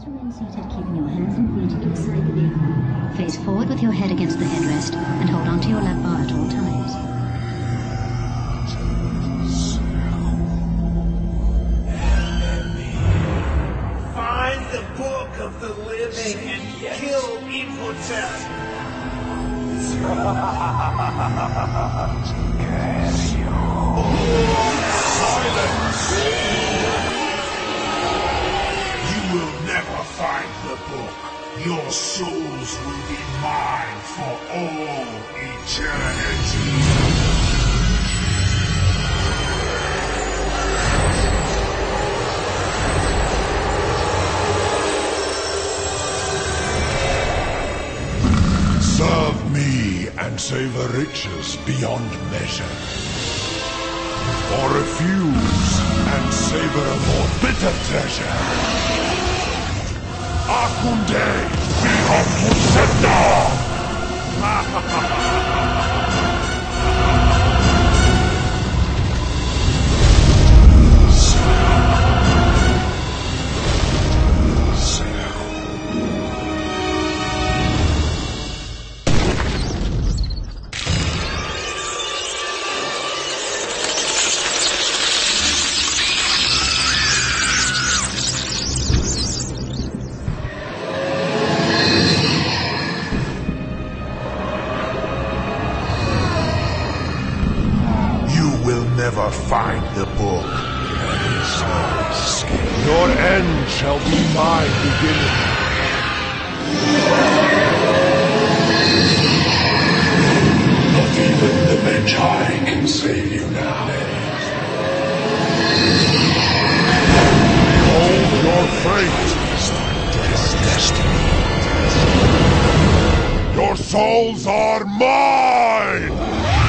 Please remain seated, keeping your hands and feet inside the vehicle. Face forward with your head against the headrest and hold onto your lap bar at all times. Find the book of the living and kill Imhotep. You Your souls will be mine for all eternity. Serve me and savor riches beyond measure. Or refuse and savor a more bitter treasure. Akunde beyond Musetta! You never find the book. Your end shall be my beginning. Not even the Medjai can save you now. Behold your fate. Your destiny. Your souls are mine!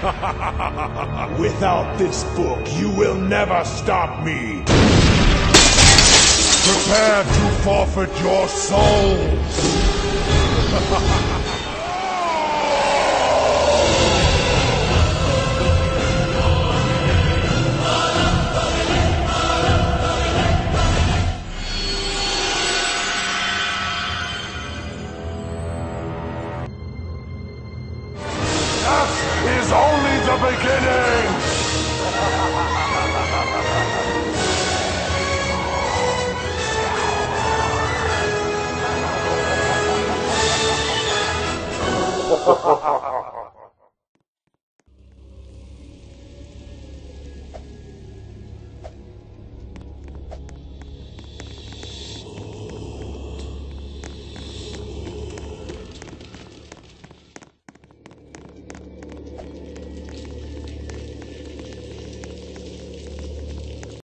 Without this book, you will never stop me. Prepare to forfeit your souls.